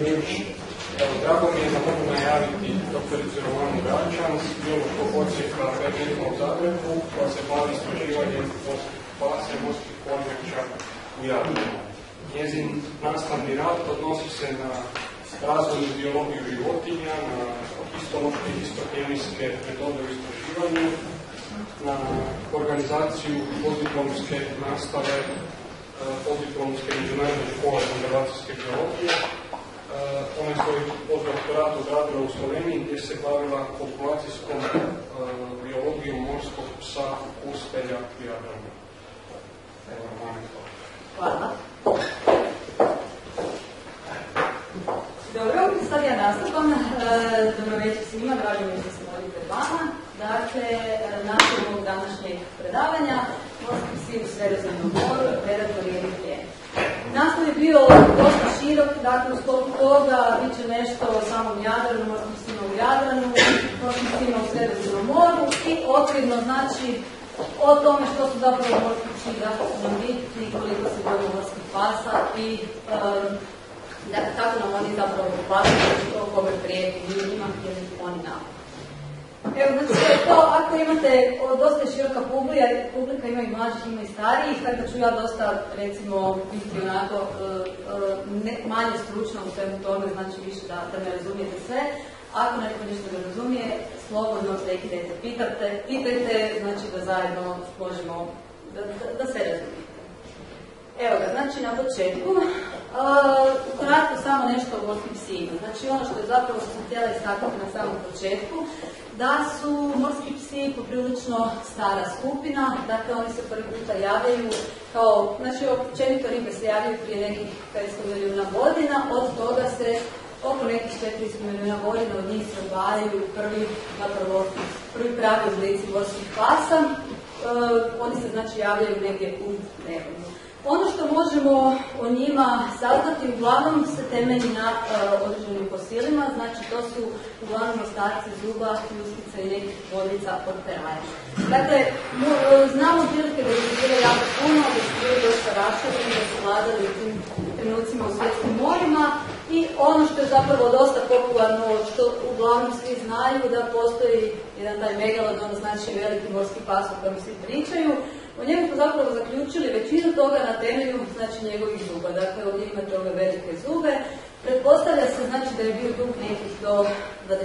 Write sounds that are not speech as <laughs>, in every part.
riječ. Evo, drago mi je da mogu najaviti doktoricu Romanu Gračan s biološkog odsjeka BMI u Zagrebu koja se bavi istraživanjem i morskih kornjača u Jadranu. Njezin nastavni rad odnosi se na razvojnu biologiju životinja, na histološke i histokemijske metode u istraživanju, na organizaciju postdiplomske nastave postdiplomske međunarodne škole konzervacijske biologije. Ona je svoj postdoktorat odradila u Sloveniji gdje se bavila populacijskom biologijom morskog psa ustelja u Jadranu. Hvala. Dobro, sad ja nastavam. Dobro večer svima, drago mi što sam ovdje pred vama. Dakle, nakon ovog današnjeg predavanja, morski psi u Sredozemnom moru, predatori i Nastav je bio dosta širok, dakle u sklopu toga bit će nešto o samom Jadranu, morskim psima u Jadranu, morskim psima u Sredozemnom moru i okvirno znači o tome što su zapravo morski psi, zašto su nam bitni, koliko se boju morskih pasa i da, kako nam oni zapravo pripadaju, što kome prijeti njima ili oni nama. Evo, znači to, ako imate dosta široka publika, publika ima i mlađih, ima i starijih, tako ću ja dosta, recimo, biti onako e, e, ne, manje stručna u svemu tome, znači više da, da ne razumijete sve. Ako netko nešto ne razumije, slobodno prekidajte, pitate, pitajte, znači da zajedno možemo, da, da, da se razumijete. Evo ga, znači na početku, uh, kratko samo nešto o morskim psima. Znači ono što je zapravo što sam htjela istaknuti na samom početku, da su morski psi poprilično stara skupina, dakle oni se prvi puta javljaju kao, znači općenito ribe se javljaju prije nekih 500 milijuna godina, od toga se oko nekih 400 milijuna godina od njih se obavljaju prvi, zapravo, prvi pravi oblici morskih pasa. Uh, oni se znači javljaju negdje u nebu. Ono što možemo o njima saznati uglavnom se temelji na uh, određenim fosilima, znači to su uglavnom ostaci zuba, pljuskica i nekih vodica od peraja. Dakle, znamo prilike da je bilo jako puno, da su bili dosta rašireni, da su vladali u tim trenucima u svjetskim morima i ono što je zapravo dosta popularno, što uglavnom svi znaju, da postoji jedan taj megalodon, znači veliki morski pas o kojem svi pričaju, o njemu smo zapravo zaključili većinu toga na temelju znači, njegovih zuba. Dakle, ovdje imate ove velike zube. Pretpostavlja se znači, da je bio dug nekih do 20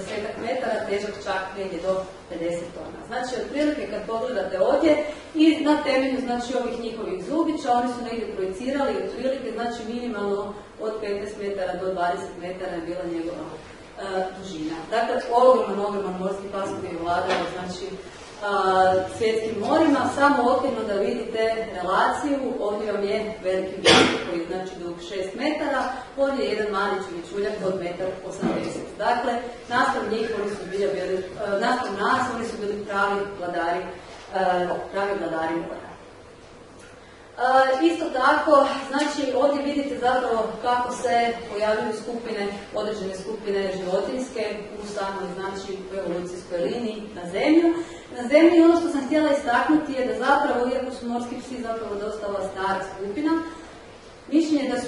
metara, težak čak negdje do 50 tona. Znači, otprilike kad pogledate ovdje i na temelju znači, ovih njihovih zubića, oni su negdje projicirali otprilike znači, minimalno od 15 metara do 20 metara je bila njegova uh, dužina. Dakle, ogroman, ogroman morski pas koji je vladao, znači, svjetskim morima, samo okvirno da vidite relaciju, ovdje vam je veliki vjetar koji znači dug 6 metara, ovdje je jedan mali čuljak od 1,80 m. Dakle, nastav njih oni su bili, bili nastav nas oni su bili pravi vladari, pravi vladari mora. Isto tako, znači ovdje vidite zapravo kako se pojavljuju skupine, određene skupine životinske u samoj znači evolucijskoj liniji na zemlju na zemlji ono što sam htjela istaknuti je da zapravo, iako su morski psi zapravo dosta ova stara skupina, mišljenje da su,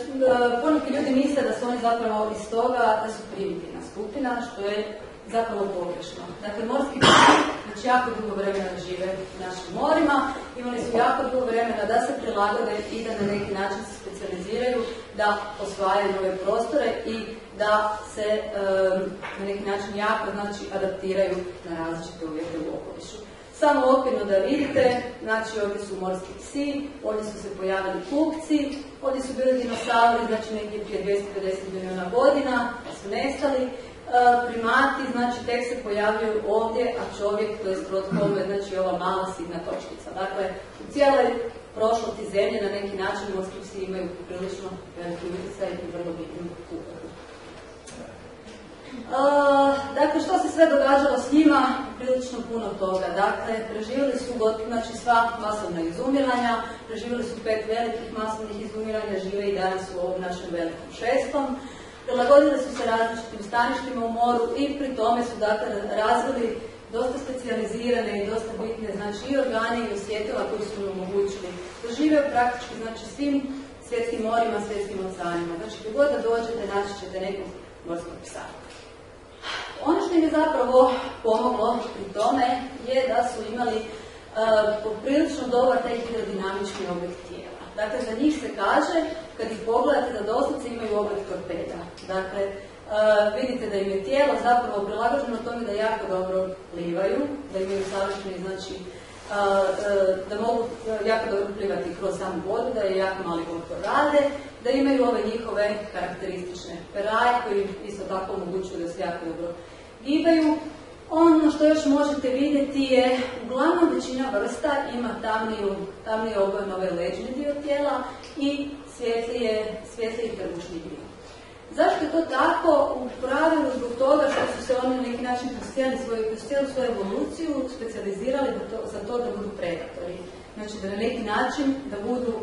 poneki ljudi misle da su oni zapravo iz toga da su primitivna skupina, što je zapravo pogrešno. Dakle, morski psi znači jako dugo vremena žive u našim morima, imali su jako dugo vremena da se prilagode i da na neki način se specializiraju, da osvajaju nove prostore i da se na neki način jako znači, adaptiraju na različite uvjete u okolišu. Samo okvirno da vidite, znači ovdje su morski psi, ovdje su se pojavili kukci, ovdje su bili dinosauri, znači negdje prije 250 milijuna godina, pa su nestali. E, primati, znači tek se pojavljuju ovdje, a čovjek, to je rod znači ova mala sitna točkica. Dakle, u cijeloj prošlosti zemlje na neki način morski psi imaju prilično veliki utjecaj i vrlo bitnu ulogu. Uh, dakle, što se sve događalo s njima? Prilično puno toga. Dakle, preživjeli su znači sva masovna izumiranja, preživjeli su pet velikih masovnih izumiranja, žive i danas u ovom našem velikom šestom. Prilagodili su se različitim staništima u moru i pri tome su dakle razvili dosta specijalizirane i dosta bitne znači i organe i osjetila koji su im omogućili da žive praktički znači svim svjetskim morima, svjetskim oceanima. Znači, gdje god da dođete, naći ćete nekog morskog psa. Ono što im je zapravo pomoglo pri tome je da su imali uh, poprilično dobar taj hidrodinamički oblik tijela. Dakle, za njih se kaže, kad ih pogledate, da doslovce imaju oblik torpeda. Dakle, uh, vidite da im je tijelo zapravo prilagođeno tome da jako dobro plivaju, da imaju savršeni, znači, da mogu jako dobro plivati kroz samu vodu, da je jako mali otpor rade, da imaju ove njihove karakteristične peraje koji isto tako omogućuju da se jako dobro gibaju. Ono što još možete vidjeti je, uglavnom većina vrsta ima tamniju, tamnije obojen dio tijela i svjetlije, svjetliji trbušni dio. Zašto je to tako? U pravilu zbog toga što su se oni na neki način kroz svoju, cijelu svoju evoluciju specijalizirali za to da budu predatori. Znači da na neki način da budu,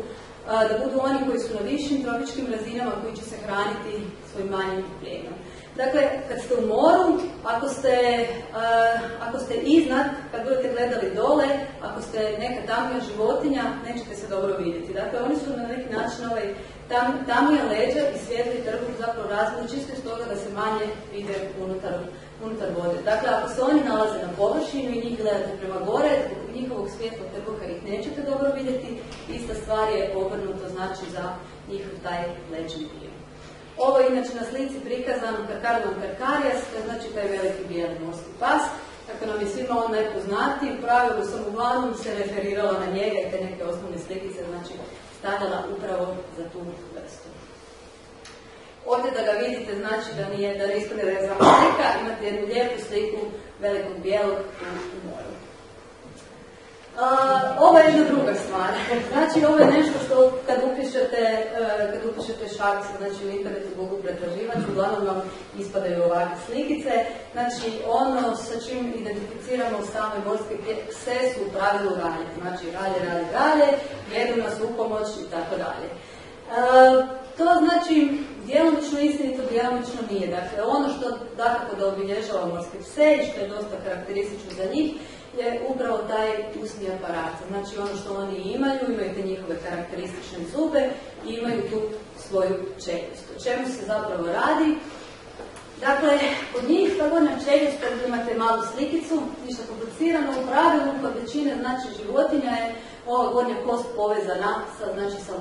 da budu oni koji su na višim tropičkim razinama koji će se hraniti svojim manjim plijenom. Dakle, kad ste u moru, ako ste, ako ste iznad, kad budete gledali dole, ako ste neka tamnija životinja, nećete se dobro vidjeti. Dakle, oni su na neki način ovaj tam, tamnija leđa i svijetli trbuh zapravo razvili čisto iz toga da se manje vide unutar, unutar vode. Dakle, ako se oni nalaze na površinu i njih gledate prema gore, zbog njihovog svjetla trbuha ih nećete dobro vidjeti, ista stvar je obrnuto znači za njihov taj leđni dio. Ovo je inače na slici prikazan Karkarodon karkarijas, to znači taj veliki bijeli morski pas. Kako nam je svima on najpoznatiji, u pravilu sam uglavnom se referirala na njega i te neke osnovne slikice, znači stavila upravo za tu vrstu. Ovdje da ga vidite znači da nije, da ne ispane imate jednu lijepu sliku velikog bijelog u, moru. Ovo je jedna druga stvar. <laughs> Znači, ovo je nešto što kad upišete, uh, kad upišete šarks, znači u internetu Google pretraživač, uglavnom vam ispadaju ovakve slikice. Znači, ono sa čim identificiramo same morske pse su u pravilu ralje. Znači, ralje, ralje, ralje, jedu nas u pomoć i tako dalje. To znači djelomično istinito, djelomično nije. Dakle, ono što dakako da obilježava morske pse i što je dosta karakteristično za njih je upravo taj usni aparat. Znači ono što oni imaju, imaju te njihove karakteristične zube i imaju tu svoju čeljust. O čemu se zapravo radi? Dakle, kod njih ta gornja čeljust, kad imate malu slikicu, ništa komplicirano, u pravilu kod većine znači životinja je ova gornja kost povezana sa, znači, sa.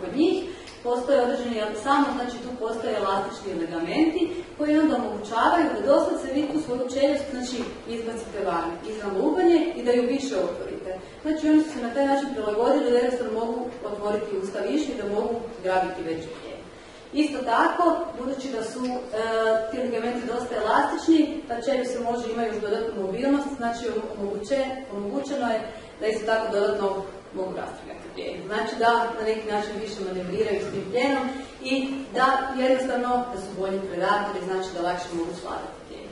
Kod njih postoje određeni, samo znači tu postoje elastični ligamenti koji onda omogućavaju da doslovce vi tu svoju čeljust znači izbacite van, izvan lubanje i da ju više otvorite. Znači oni su se na taj način prilagodili da jednostavno mogu otvoriti usta više i da mogu grabiti veći plijen. Isto tako, budući da su e, ti ligamenti dosta elastični, ta čeljust se može imaju dodatnu mobilnost, znači omogućeno je da isto tako dodatno mogu rastrgati plijen. Znači da na neki način više manevriraju s tim plijenom i da jednostavno da su bolji predatori, znači da lakše mogu svladati plijen.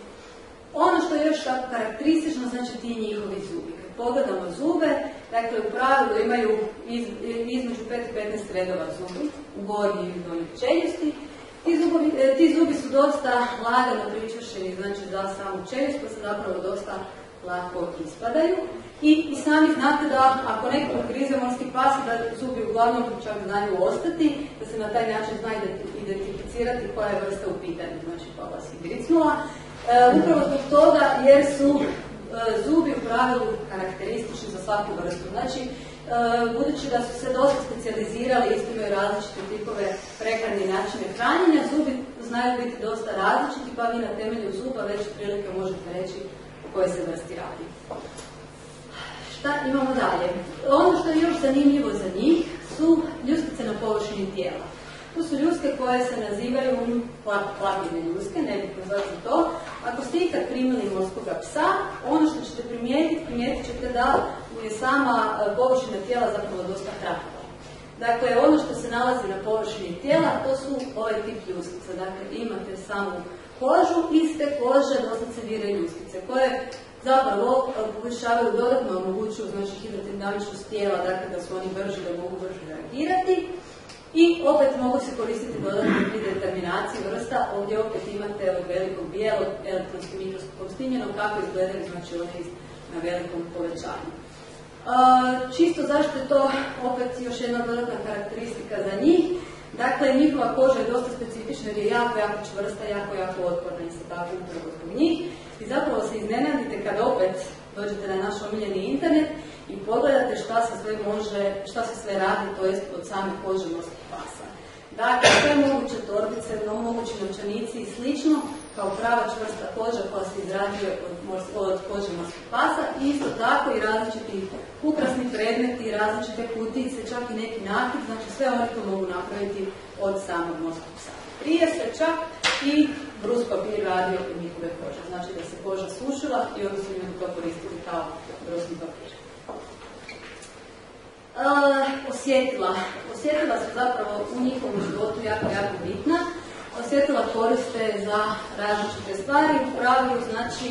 Ono što je još karakteristično, znači ti njihovi zubi. Kad pogledamo zube, dakle u pravilu imaju iz, između 5 i 15 redova zubi u gornji i donjoj čeljusti. Ti, zubovi, e, ti zubi su dosta lagano pričvršeni, znači za samu čeljust, pa se zapravo dosta lako ispadaju. I, I sami znate da ako neko krize morski pas, da zubi uglavnom čak znaju ostati, da se na taj način zna identificirati koja je vrsta u pitanju, znači pa vas i gricnula. E, upravo zbog toga jer su e, zubi u pravilu karakteristični za svaku vrstu. Znači, e, budući da su se dosta specijalizirali, isto imaju različite tipove prehrane i načine hranjenja, zubi znaju biti dosta različiti, pa vi na temelju zuba već prilike možete reći koje se vrsti radi. Šta imamo dalje? Ono što je još zanimljivo za njih su ljuskice na površini tijela. To su ljuske koje se nazivaju lapidne ljuske, ne bih za to. Ako ste ikad primili morskog psa, ono što ćete primijetiti, primijetit ćete da je sama e, površina tijela zapravo dosta kratka. Dakle, ono što se nalazi na površini tijela, to su ovaj tip ljuskica. Dakle, imate samu kožu, iste kože doslovce vire ljuskice, koje zapravo pokušavaju dodatno omogućuju znači, hidrodinamičnost tijela, dakle da su oni brži, da mogu brže reagirati. I opet mogu se koristiti dodatno pri determinaciji vrsta. Ovdje opet imate od velikog bijelog elektronskim mikroskopom snimljeno kako izgledaju znači one na velikom povećanju. Čisto zašto je to opet još jedna dodatna karakteristika za njih, Dakle, njihova koža je dosta specifična jer je jako, jako čvrsta, jako, jako otporna i se tako upravo zbog njih. I zapravo se iznenadite kad opet dođete na naš omiljeni internet i pogledate šta se sve može, šta se sve radi, to jest od same kože morskih pasa. Dakle, sve moguće torbice, no mogući novčanici i slično, kao prava čvrsta koža koja se izrađuje od, od kože morskih pasa i isto tako i različiti ukrasni predmeti, različite kutice, čak i neki nakit, znači sve oni to mogu napraviti od samog morskog psa. Prije se čak i brus papir radio od njihove kože, znači da se koža sušila i onda su ljudi to koristili kao brusni papir. Uh, osjetila. Osjetila su zapravo u njihovom životu jako, jako bitna osjetila koriste za različite stvari, u pravilu znači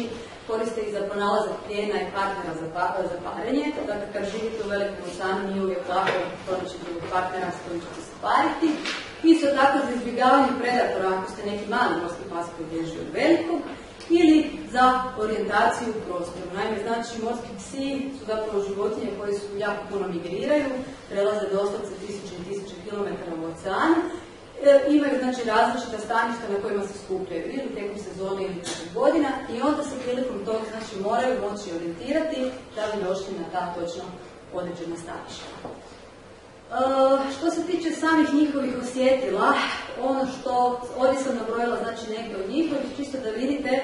koriste ih za pronalazak plijena i partnera za, pa, za parenje. Dakle, kad živite u velikom oceanu, nije uvijek lako pronaći drugog partnera s kojim ćete se pariti. Isto tako za izbjegavanje predatora ako ste neki mali morski pas koji bježi od velikog ili za orijentaciju u prostoru. Naime, znači morski psi su zapravo životinje koje su jako puno migriraju, prelaze doslovce tisuće i tisuće kilometara u oceanu imaju znači različita staništa na kojima se skupljaju ili tijekom sezone ili tijekom godina i onda se prilikom toga znači moraju moći orijentirati da bi došli na ta točno određena staništa. E, što se tiče samih njihovih osjetila, ono što ovdje sam nabrojila znači neke od njihovih, čisto da vidite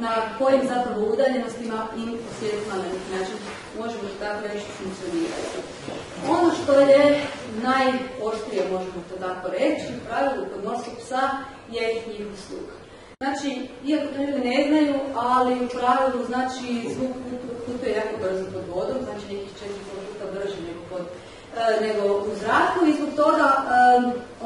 na kojim zapravo udaljenostima i osjetila na neki način možemo tako nešto funkcionirati. Ono što je najoštrije, možemo to tako reći, u pravilu kod morskog psa je njihov sluh. Znači, iako to ljudi ne znaju, ali u pravilu, znači, zvuk putuje jako brzo pod vodom, znači nekih četiri puta brže nego, pod, e, nego u zraku i zbog toga e,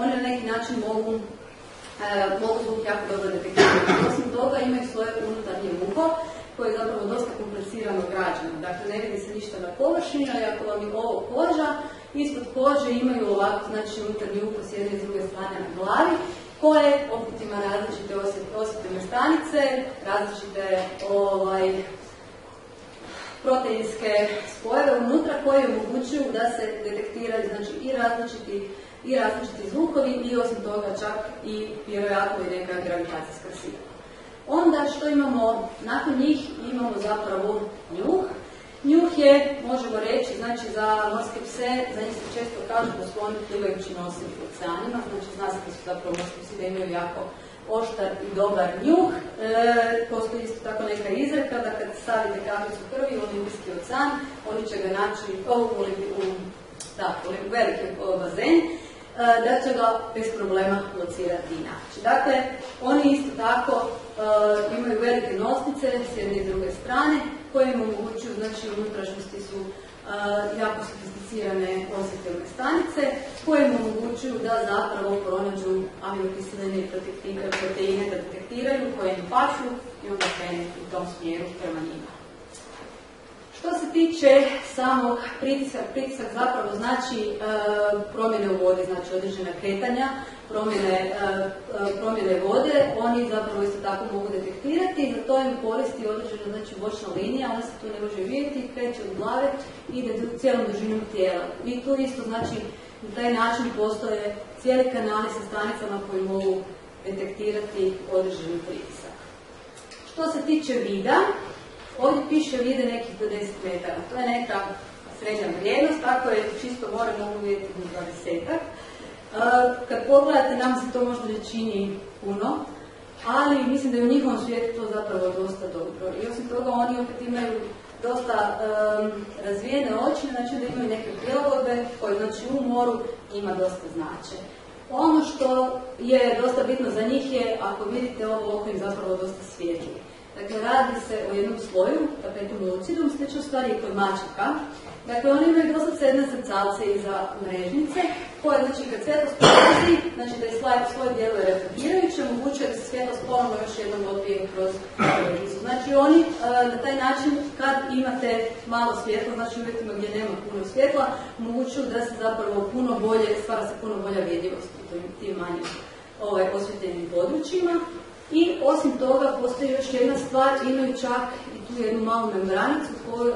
oni na neki način mogu e, mogu zvuk jako dobro detektirati. Osim toga imaju svoje unutarnje uho koje je zapravo dosta komplicirano građano. Dakle, ne vidi se ništa na površini, ali ako vam je ovo koža, ispod kože imaju ovako, znači unutarnji s jedne i druge strane na glavi, koje opet ima različite osjetljene stanice, različite ovaj, proteinske spojeve unutra koje omogućuju da se detektiraju znači, i različiti i različiti zvukovi i osim toga čak i vjerojatno i neka gravitacijska sila. Onda što imamo nakon njih imamo zapravo njuh. Njuh je, možemo reći, znači za morske pse, za njih se često kaže da su oni plivajući nosili u oceanima, znači zna se da su zapravo morski psi da imaju jako oštar i dobar njuh. E, postoji isto tako neka izreka da kad stavite kapicu krvi u olimpijski ocean, oni će ga naći u, u, da, u veliki bazen da će ga bez problema locirati i naći. Dakle, oni isto tako e, imaju velike nosnice s jedne i druge strane koje im omogućuju, znači unutrašnjosti su e, jako sofisticirane osjetilne stanice koje im omogućuju da zapravo pronađu aminokiseline proteine da detektiraju koje im pašu i onda krenu u tom smjeru prema njima. Što se tiče samog pritiska, pritisak zapravo znači e, promjene u vodi, znači određena kretanja, promjene, e, e, promjene vode, oni zapravo isto tako mogu detektirati, za to im koristi određena znači bočna linija, ona se tu ne može vidjeti, kreće od glave i ide cijelom dužinom tijela. I tu isto znači na taj način postoje cijeli kanali sa stanicama koji mogu detektirati određeni pritisak. Što se tiče vida, Ovdje piše vide nekih do 10 metara. To je neka srednja vrijednost, tako je čisto more mogu vidjeti do 20 e, Kad pogledate, nam se to možda ne čini puno, ali mislim da je u njihovom svijetu to zapravo dosta dobro. I osim toga oni opet imaju dosta razvijene oči, znači da imaju neke prilagodbe koje znači u moru ima dosta znače. Ono što je dosta bitno za njih je, ako vidite ovo oko im zapravo dosta svijetli. Dakle, radi se o jednom sloju, tapetom lucidum, slično stvari kod mačaka. Dakle, oni imaju doslovce jedne zrcalce iza mrežnice, koje, znači, kad svjetlost prolazi, znači da je sloj, sloj djeluje reflektirajuće, omogućuje da se svjetlost ponovno još jednom odbije kroz mrežnicu. Znači, oni e, na taj način, kad imate malo svjetla, znači uvjetima gdje nema puno svjetla, omogućuju da se zapravo puno bolje, stvara se puno bolja vidljivost u tim manjim ovaj, osvjetljenim područjima. I osim toga postoji još jedna stvar, imaju čak i tu jednu malu membranicu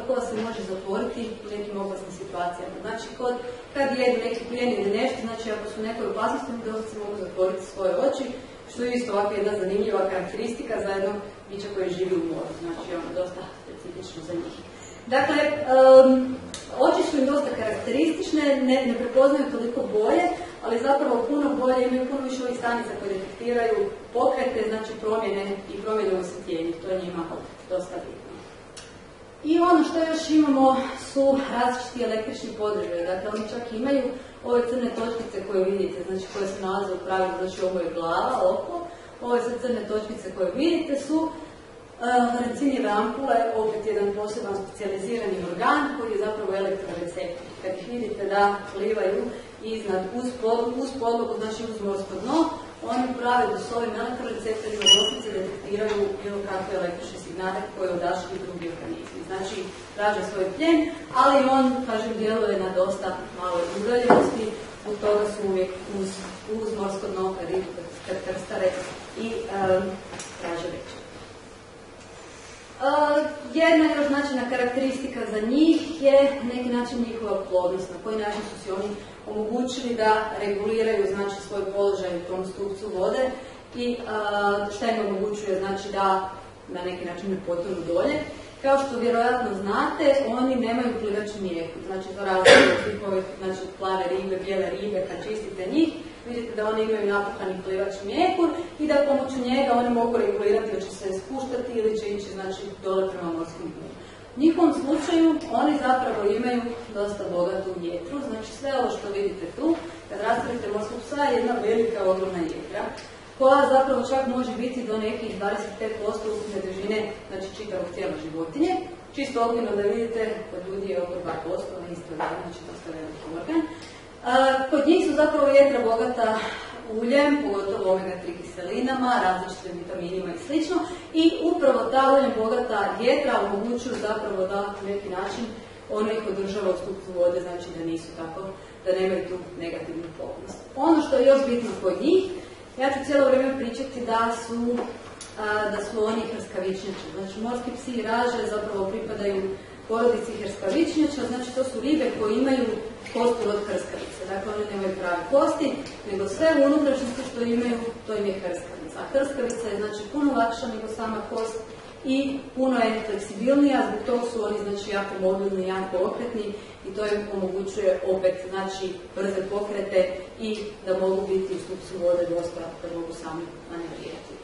koja, se može zatvoriti u nekim opasnim situacijama. Znači, kod, kad jedu neki plijen ili nešto, znači ako su nekoj opasnosti, onda se mogu zatvoriti svoje oči, što je isto ovako jedna zanimljiva karakteristika za jedno biće koje živi u moru. Znači, ono dosta specifično za njih. Dakle, oči su im dosta karakteristične, ne, ne prepoznaju toliko boje, ali zapravo puno bolje, imaju puno više ovih stanica koje detektiraju pokrete, znači promjene i promjene u osjetljenju. To je njima dosta bitno. I ono što još imamo su različiti električni podržaj. Dakle, oni čak imaju ove crne točkice koje vidite, znači koje se nalaze u pravilu, znači ovo je glava, oko. Ove sve crne točkice koje vidite su Rancinjeve ampule, opet jedan poseban specijalizirani organ koji je zapravo elektroreceptor. Kad ih vidite da plivaju iznad, uz, uz podlogu, znači uz morsko dno, oni prave da s ovim elektroreceptorima doslovce detektiraju bilo kakve električne signale koje odašli drugi organizmi. Znači, traže svoj pljen, ali on, kažem, djeluje na dosta maloj udaljenosti, zbog toga su uvijek uz, uz morsko dno kad idu krstare i um, traže veće. Uh, jedna još značajna karakteristika za njih je neki način njihova plodnost, na koji način su si oni omogućili da reguliraju znači, svoj položaj u tom stupcu vode i uh, šta im omogućuje znači, da na neki način ne potonu dolje. Kao što vjerojatno znate, oni nemaju plivač mlijeku, znači to razlije od svih ovih znači, plave ribe, bijele ribe, kad čistite njih, vidite da oni imaju napuhani plivač mlijeko i da pomoću njega oni mogu regulirati da će se spuštati ili će ići znači, dole prema morskom dnu. Njihovom slučaju oni zapravo imaju dosta bogatu vjetru, znači sve ovo što vidite tu, kad rastavite morskog psa je jedna velika ogromna jetra, koja zapravo čak može biti do nekih 25% ukupne težine, znači čitavog tijela životinje. Čisto okvirno da vidite, kod ljudi je oko 2%, isto je, znači dosta veliki organ. Kod njih su zapravo jetra bogata uljem, pogotovo omega-3 kiselinama, različitim vitaminima i sl. I upravo ta uljem bogata jetra omogućuju zapravo da na neki način ona ih održava u stupcu vode, znači da nisu tako, da nemaju tu negativnu pokusnost. Ono što je još bitno kod njih, ja ću cijelo vrijeme pričati da su, da su oni hrskavičnjači. Znači morski psi i raže zapravo pripadaju porodici hrskavičnjača, znači to su ribe koje imaju kostu od hrskavice. Dakle, oni nemaju prave kosti, nego sve u što imaju, to im je hrskavica. A hrskavica je znači puno lakša nego sama kost i puno je fleksibilnija, zbog toga su oni znači jako mobilni, jako okretni i to im omogućuje opet znači brze pokrete i da mogu biti u stupcu vode dosta, da mogu sami manevrirati.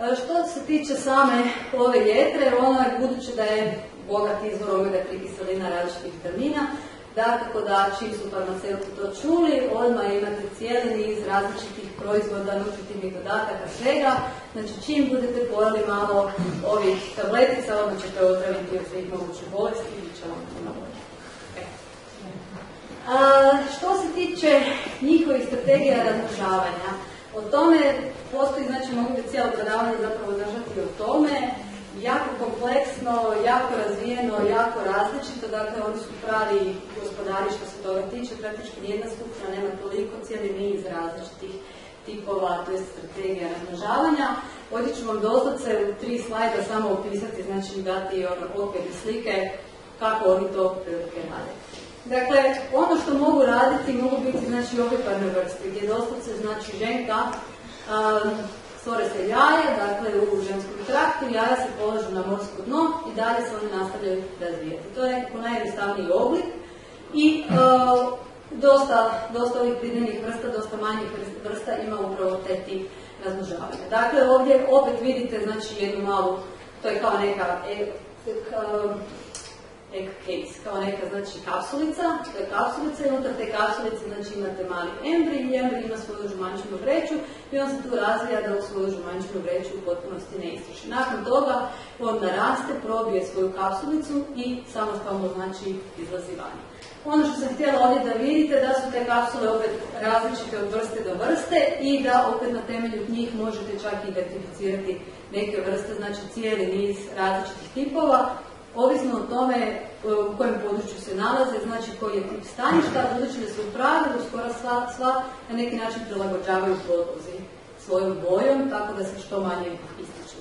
E, što se tiče same ove ljetre, ona budući da je bogat izvor omega-3 kiselina različitih vitamina, Dakako da čim su farmaceuti to čuli, odmah imate cijeli niz različitih proizvoda, nutritivnih dodataka, svega. Znači čim budete pojeli malo ovih tabletica, odmah ćete otraviti od svih mogućih bolesti i će vam puno bolje. E. što se tiče njihovih strategija razmnožavanja, o tome postoji, znači mogu cijelo predavanje zapravo držati o tome, jako kompleksno, jako razvijeno, jako različito, dakle oni su pravi gospodari što se toga tiče, praktički nijedna skupina nema toliko cijeli niz različitih tipova, to je strategija razmnožavanja. Ovdje ću vam doslovce u tri slajda samo opisati, znači dati ono okvirne slike kako oni to prilike rade. Dakle, ono što mogu raditi mogu biti znači oviparne vrste, gdje doslovce znači ženka stvore se jaja, dakle u ženskom traktu, jaja se polažu na morsko dno i dalje se oni nastavljaju razvijati. To je najjednostavniji oblik i e, dosta, dosta ovih pridenih vrsta, dosta manjih vrsta ima upravo te tip razmnožavanja. Dakle, ovdje opet vidite znači jednu malu, to je kao neka e, egg case, kao neka znači kapsulica, to je kapsulica i unutar te kapsulice znači imate mali embri i embri ima svoju žumančinu vreću i on se tu razvija da u svoju žumančinu vreću u potpunosti ne istruši. Nakon toga on naraste, probije svoju kapsulicu i samostalno znači izlazi van. Ono što sam htjela ovdje da vidite da su te kapsule opet različite od vrste do vrste i da opet na temelju njih možete čak identificirati neke vrste, znači cijeli niz različitih tipova ovisno o tome e, u kojem području se nalaze, znači koji je tip staništa, budući da se u pravilu skoro sva, sva na neki način prilagođavaju podlozi. svojom bojom, tako da se što manje ističu.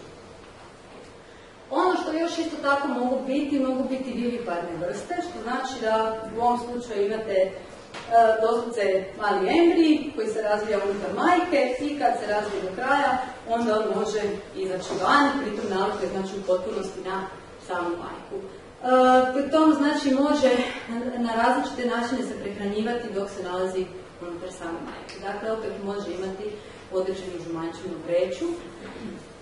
Ono što još isto tako mogu biti, mogu biti viviparne vrste, što znači da u ovom slučaju imate e, doslovce mali embrij koji se razvija unutar majke i kad se razvije do kraja, onda on može izaći van, pritom nalikuje znači u potpunosti na samu majku. E, pri tom znači može na različite načine se prehranjivati dok se nalazi unutar same majke. Dakle, opet može imati određenu žumančinu vreću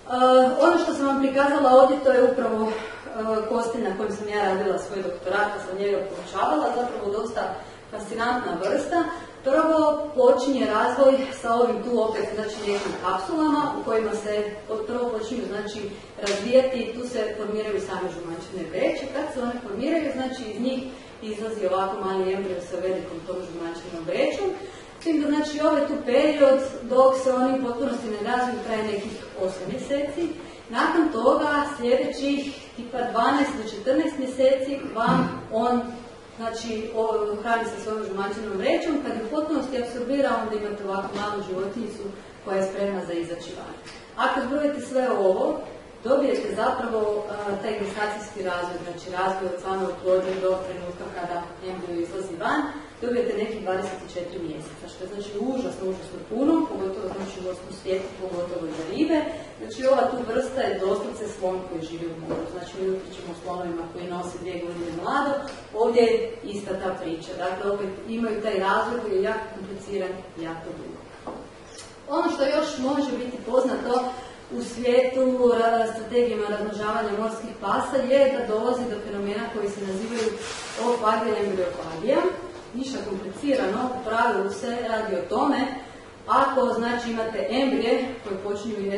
Uh, ono što sam vam prikazala ovdje, to je upravo uh, kostin na kojem sam ja radila svoj doktorat, sam njega poučavala, zapravo dosta fascinantna vrsta. Prvo počinje razvoj sa ovim tu opet znači nekim kapsulama u kojima se prvo počinju znači razvijati, tu se formiraju same žumančine vreće, kad se one formiraju znači iz njih izlazi ovako mali embrio sa velikom tom žumančinom vrećom da znači ovaj tu period dok se oni potpunosti ne razviju traje nekih 8 mjeseci. Nakon toga sljedećih tipa 12 do 14 mjeseci vam on znači hrani se svojom žumančinom vrećom, kad je u potpunosti absorbira onda imate ovakvu malu životinjicu koja je spremna za izaći van. Ako zbrojite sve ovo, dobijete zapravo taj gestacijski razvoj, znači razvoj od samog plođa do trenutka kada embrio izlazi van, dobijete nekih 24 mjeseca, što je znači užasno, užasno puno, pogotovo znači u morskom svijetu, pogotovo za ribe. Znači ova tu vrsta je doslovce slon koji živi u moru. Znači mi pričamo o slonovima koji nose dvije godine mlado, ovdje je ista ta priča. Dakle, opet imaju taj razvoj koji je jako kompliciran i jako dugo. Ono što još može biti poznato u svijetu strategijama razmnožavanja morskih pasa je da dolazi do fenomena koji se nazivaju opagija embriopagija ništa komplicirano, u pravilu se radi o tome ako znači imate embrije koji počinju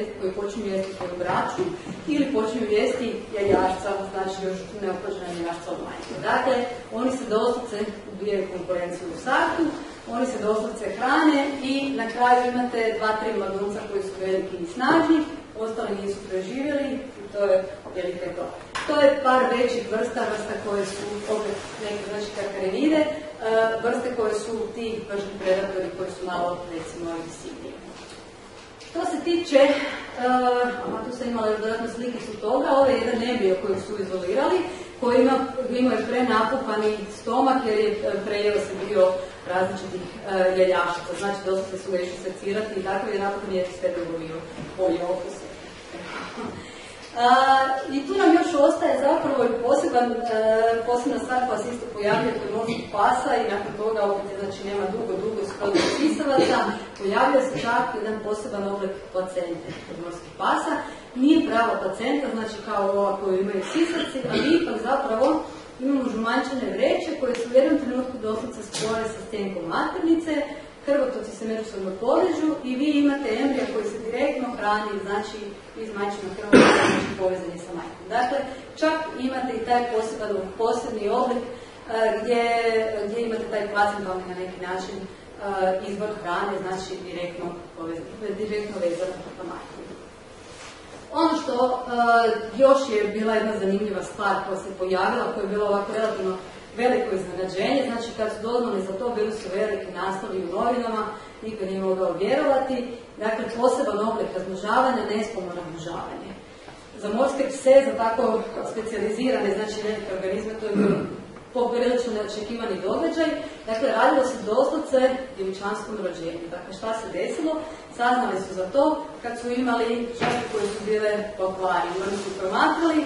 jesti, koji braću ili počinju jesti jajašca, znači još neoplođena jajašca od majke. Dakle, oni se doslovce ubijaju konkurenciju u startu, oni se doslovce hrane i na kraju imate dva, tri mladunca koji su veliki i snažni, ostali nisu preživjeli i to je velike to. To je par većih vrsta, vrsta koje su opet neke znači karkarenide, E, vrste koje su ti vršni predatori koji su malo recimo agresivniji. Što se tiče, uh, a tu sam imala dodatno slike su toga, ovo je jedan nebio koji su izolirali, koji ima, ima je prenapupani stomak jer je e, prejeo se bio različitih uh, jeljašica, znači dosta se su već secirati i tako je napokon je sve bio okuse. I tu nam još ostaje zapravo i poseban, e, posebna stvar koja se isto pojavljuje kod morskih pasa i nakon toga opet znači nema dugo, dugo skroz sisavaca, pojavlja se čak jedan poseban oblik placente kod morskih pasa. Nije prava placenta, znači kao ova koju imaju sisavci, ali ipak zapravo imamo žumančane vreće koje su u jednom trenutku doslovce spoje sa stjenkom maternice, krvotoci se međusobno povežu i vi imate embrija koji se direktno hrani, znači iz majčinog krvotoka znači povezani sa majkom. Dakle, čak imate i taj poseban, posebni oblik e, gdje, gdje imate taj placentalni na neki način e, izvor hrane, znači direktno, povezan, direktno vezan na majku. Ono što uh, još je bila jedna zanimljiva stvar koja se pojavila, koja je bila ovako relativno veliko iznenađenje, znači kad su doznali za to bili su veliki naslovi u novinama, niko nije mogao vjerovati, dakle poseban oblik razmnožavanja, nespolno razmnožavanje. Za morske pse, za tako specijalizirane, znači neke organizme, to je bilo <clears throat> poprilično neočekivani događaj. Dakle, radilo se doslovce djevičanskom rođenju. Dakle, šta se desilo? Saznali su za to kad su imali žene koje su bile po Oni su promatrali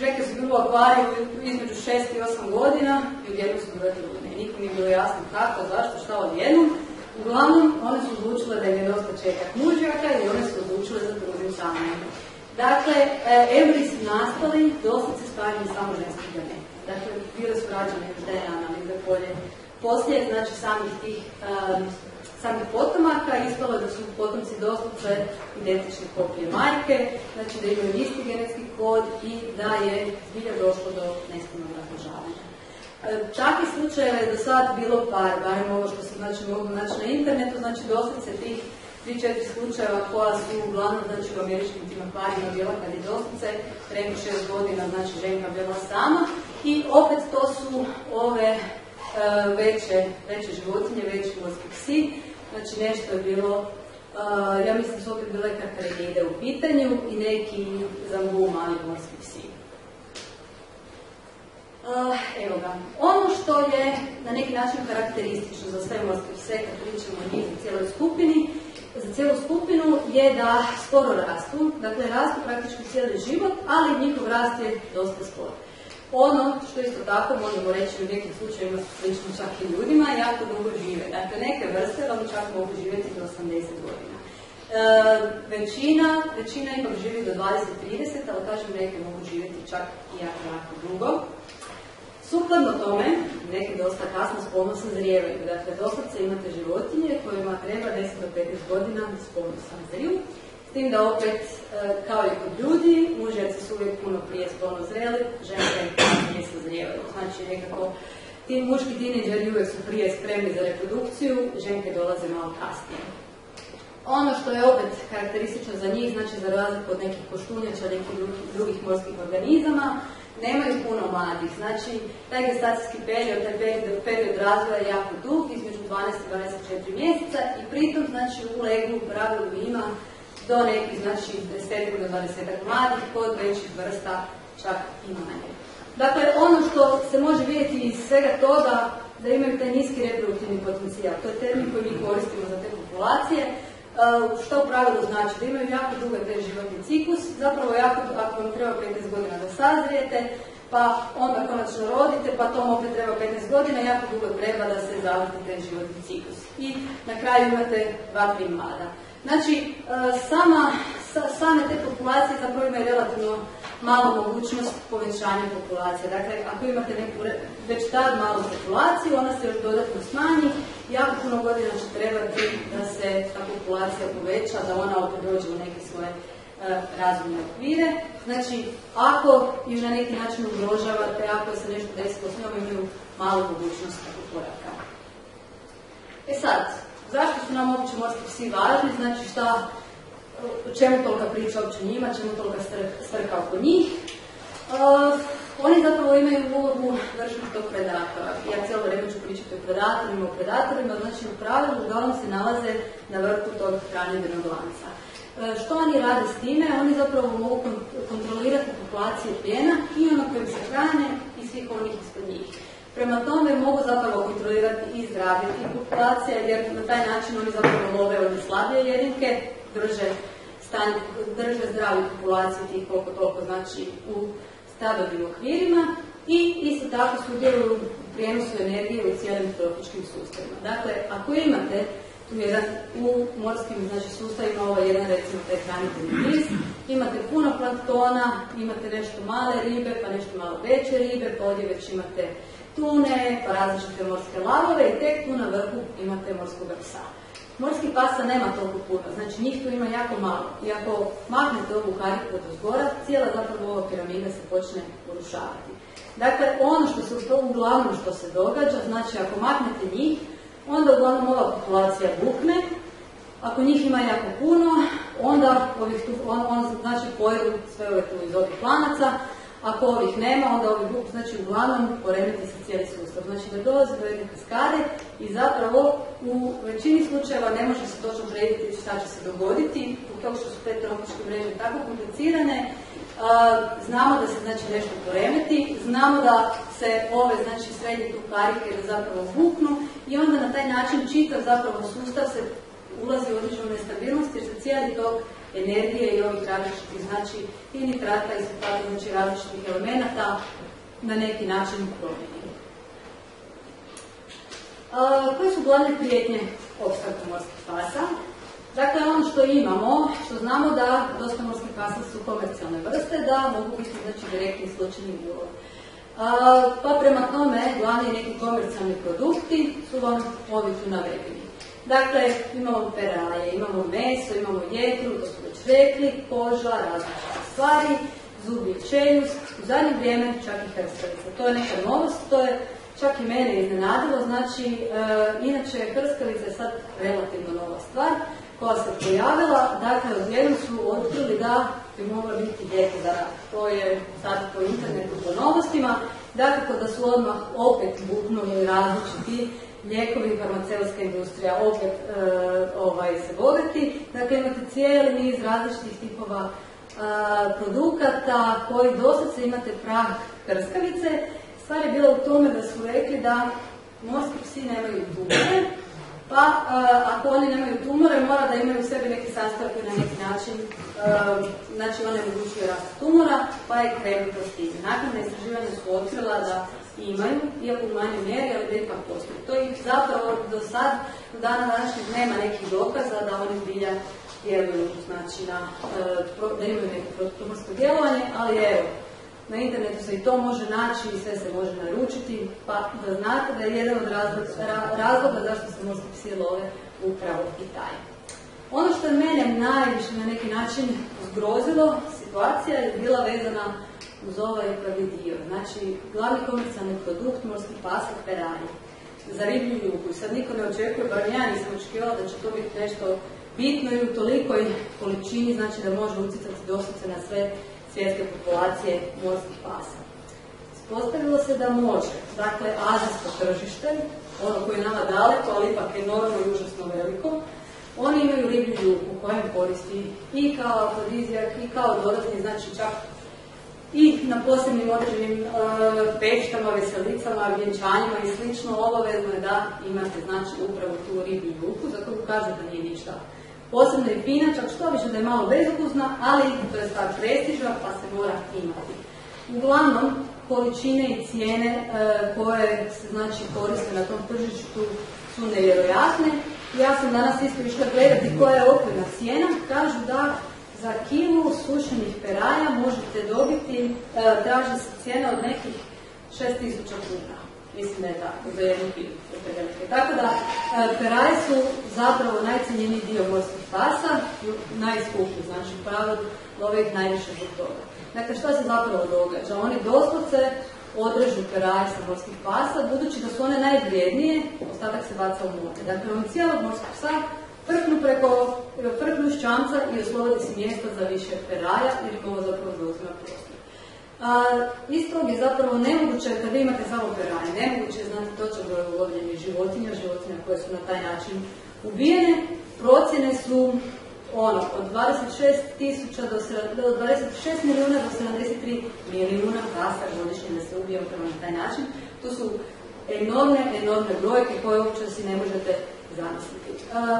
Žeke su bile u akvariju između 6 i 8 godina i odjednom su bile trudne. Nikom nije bilo jasno kako, zašto, šta odjednom. Uglavnom, one su odlučile da im je dosta čekat mužjaka i one su odlučile za trudnim samim. Dakle, embriji su nastali doslovce spajanjem samo ženskih geneta. Dakle, bile su rađene DNA analize polje. Poslije, znači, samih tih samih potomaka, ispalo da su potomci doslovce identični kopije majke, znači da imaju isti genetski kod i da je zbilja došlo do nestanog razložavanja. E, čak i slučajeva je do sad bilo par, barem ovo što se znači mogu naći na internetu, znači doslovce tih tri, četiri slučajeva koja su uglavnom znači u američkim tim akvarijima bila kad je doslovce preko šest godina, znači ženka bila sama i opet to su ove veće, veće životinje, veći morski psi, Znači nešto je bilo ja mislim su opet bile kakaride u pitanju i neki zambu mali morski psi. evo ga. Ono što je na neki način karakteristično za sve morske pse kad pričamo o njih u cijeloj skupini, za cijelu skupinu je da sporo rastu, dakle rastu praktički cijeli život, ali njihov rast je dosta spor. Ono što isto tako možemo reći u nekim slučajevima slično čak i ljudima, jako dugo žive. Dakle, neke vrste vam čak mogu živjeti do 80 godina. E, većina, većina ipak živi do 20-30, ali kažem neke mogu živjeti čak i jako, jako dugo. Sukladno tome, neki dosta kasno spolno zrijevaju. Dakle, doslovce imate životinje kojima treba 10 do 15 godina da spolno sazriju. S tim da opet, e, kao i kod ljudi, mužjaci su uvijek puno prije spolno zreli, ženke kasnije sazrijevaju. Znači, nekako, ti muški tineđeri uvijek su prije spremni za reprodukciju, ženke dolaze malo kasnije. Ono što je opet karakteristično za njih, znači za razliku od nekih koštunjača, nekih drugih morskih organizama, nemaju puno mladih. Znači, taj gestacijski period, taj period, period razvoja je jako dug, između 12 i 24 mjeseca i pritom, znači, u leglu u pravilu ima do nekih, znači, 10 do 20 mladih, kod većih vrsta čak i manje. Dakle, ono što se može vidjeti iz svega toga, da imaju taj niski reproduktivni potencijal. To je termin koji mi koristimo za te populacije. Uh, što u pravilu znači? Da imaju jako dugo taj životni ciklus, zapravo jako, ako vam treba 15 godina da sazrijete, pa onda konačno rodite, pa tom opet treba 15 godina, jako dugo treba da se zavrti taj životni ciklus. I na kraju imate dva, tri mlada. Znači, uh, sama, same te populacije zapravo imaju relativno malu mogućnost povećanja populacije. Dakle, ako imate neku već tad malu populaciju, ona se još dodatno smanji, jako puno godina će trebati da se ta populacija poveća, da ona opet dođe u neke svoje e, razvojne okvire. Znači, ako ju na neki način ugrožavate, ako se nešto desilo s njom, imaju malu mogućnost oporavka. E sad, zašto su nam uopće morski psi važni? Znači, šta čemu tolika priča uopće njima, čemu tolika strka oko njih. Uh, oni zapravo imaju ulogu tog predatora. Ja cijelo vrijeme ću pričati o predatorima, o predatorima, znači u pravilu uglavnom se nalaze na vrhu tog hranjenog lanca. Uh, što oni rade s time? Oni zapravo mogu kontrolirati populacije plijena i ono kojim se hrane i svih onih ispod njih. Prema tome mogu zapravo kontrolirati i zdravlje tih populacija jer na taj način oni zapravo love one slabije jedinke, drže stanje, drže zdravu populaciju tih koliko toliko znači u stabilnim okvirima i isto tako sudjeluju u prijenosu energije u cijelim trofičkim sustavima. Dakle, ako imate tu jedan u morskim znači, sustavima, ovo je jedan recimo taj hranitelj imate puno planktona, imate nešto male ribe, pa nešto malo veće ribe, pa ovdje već imate tune, pa različite morske lavove i tek tu na vrhu imate morskog psa. Morskih pasa nema toliko puno, znači njih tu ima jako malo. I ako maknete ovu kariku od zgora, cijela zapravo ova piramida se počne urušavati. Dakle, ono što se u uglavnom što se događa, znači ako maknete njih, onda uglavnom ova populacija bukne, ako njih ima jako puno, onda ovih tu, on znači pojedu sve ove tu iz ovih planaca, ako ovih nema, onda ovih buk, znači uglavnom poremeti se cijeli sustav. Znači da dolazi do jedne kaskade i zapravo u većini slučajeva ne može se točno predvidjeti šta će se dogoditi, u to što su te tropičke mreže tako komplicirane, znamo da se znači nešto poremeti, znamo da se ove znači srednje tu karike zapravo buknu i onda na taj način čitav zapravo sustav se ulazi u određenu nestabilnost jer se cijeli tok energije i ovih različitih, znači i nitrata i znači različitih elemenata na neki način promijeni. Koje su glavne prijetnje opstanka morskih pasa? Dakle, ono što imamo, što znamo da dosta morskih pasa su komercijalne vrste, da mogu biti znači, direktni slučajni ulov. Pa prema tome, glavni neki komercijalni produkti su vam ovi tu navedeni. Dakle, imamo peraje, imamo meso, imamo jetru, to su već rekli, koža, različite stvari, zubi i čeljust, u zadnje vrijeme čak i hrskavica. To je neka novost, to je čak i mene iznenadilo, znači, e, inače hrskavica je sad relativno nova stvar koja se pojavila, dakle, odjednom su otkrili da bi mogla biti dijete za To je sad po internetu, po novostima, dakle, da su odmah opet buknuli različiti lijekovi, farmaceutska industrija opet e, ovaj, se bogati. Dakle, imate cijeli niz različitih tipova produkata koji dosad imate prah krskavice. Stvar je bila u tome da su rekli da morski psi nemaju tumore, pa ako oni nemaju tumore, mora da imaju u sebi neki sastav koji na neki način, znači one mogućuje rast tumora, pa je krenut tim. Nakon istraživanja su otkrila da imaju, iako u manjoj mjeri, ali da ipak postoji. To ih zapravo do sad, do dana današnjeg, nema nekih dokaza da oni zbilja djeluju, znači na, da imaju neko protutumorsko djelovanje, ali evo, na internetu se i to može naći i sve se može naručiti, pa da znate da je jedan od razloga, zašto se morski psi love upravo u Kitaji. Ono što je mene najviše na neki način zgrozilo, situacija je bila vezana uz ovaj prvi dio. Znači, glavni komercijalni produkt morski pasak peranje za riblju ljubu. Sad niko ne očekuje, bar ja nisam očekivala da će to biti nešto bitno i u tolikoj količini, znači da može ucicati doslovce na sve svjetske populacije morskih pasa. Spostavilo se da može, dakle, azijsko tržište, ono koje je nama daleko, ali ipak enormno i užasno veliko, oni imaju riblju ljubu kojem koristi i kao afrodizijak i kao dodatni, znači čak i na posebnim određenim e, peštama, veselicama, vjenčanjima i slično, obavezno je da imate znači upravo tu riblju ljubu, za koju kaže da nije ništa posebno je fina, čak što više da je malo bezokusna, ali to je stvar prestiža pa se mora imati. Uglavnom, količine i cijene e, koje se znači koriste na tom tržištu su nevjerojatne. Ja sam danas isto išla gledati koja je okvirna cijena. Kažu da za kilu sušenih peraja možete dobiti, e, traži se cijena od nekih 6000 kuna. Mislim da je tako, za jednu kilu. Tako da, e, peraje su zapravo najcijenjeniji dio morskih pasa, najskuplji, znači u pravilu love ih najviše zbog toga. Dakle, što se zapravo događa? Oni doslovce odrežu peraje sa morskih pasa, budući da su one najvrijednije, ostatak se baca u more. Dakle, oni cijelog morskog psa prknu preko, prknu šćanca i oslobodi si mjesto za više peraja, jer ovo zapravo zauzima prostor. A, istog je zapravo nemoguće kad vi imate samo peranje, nemoguće je znati točno broj ulovljenih životinja, životinja koje su na taj način ubijene. Procjene su ono, od 26 tisuća do, do 26 milijuna do 73 milijuna pasa godišnje da se ubije upravo na taj način. To su enormne, enormne brojke koje uopće si ne možete zamisliti.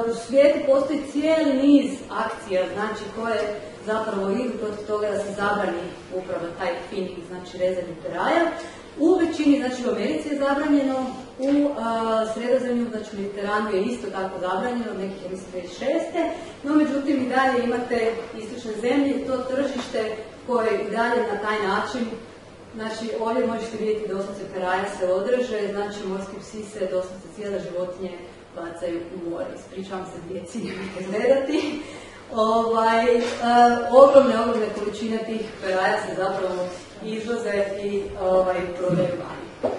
U svijetu postoji cijeli niz akcija, znači koje zapravo idu protiv toga da se zabrani upravo taj finning, znači rezanje peraja. U većini, znači u Americi je zabranjeno, u sredozemlju, znači u Mediteranu je isto tako zabranjeno, nekih je mislim šeste, no međutim i dalje imate istočne zemlje, to tržište koje i dalje na taj način Znači, ovdje možete vidjeti doslovce peraja se odreže, znači morski psi se doslovce cijele životinje bacaju u more. Ispričavam se djeci, nemojte gledati ovaj, uh, ogromne, ogromne količine tih peraja se zapravo izvoze i ovaj, prodaju vani.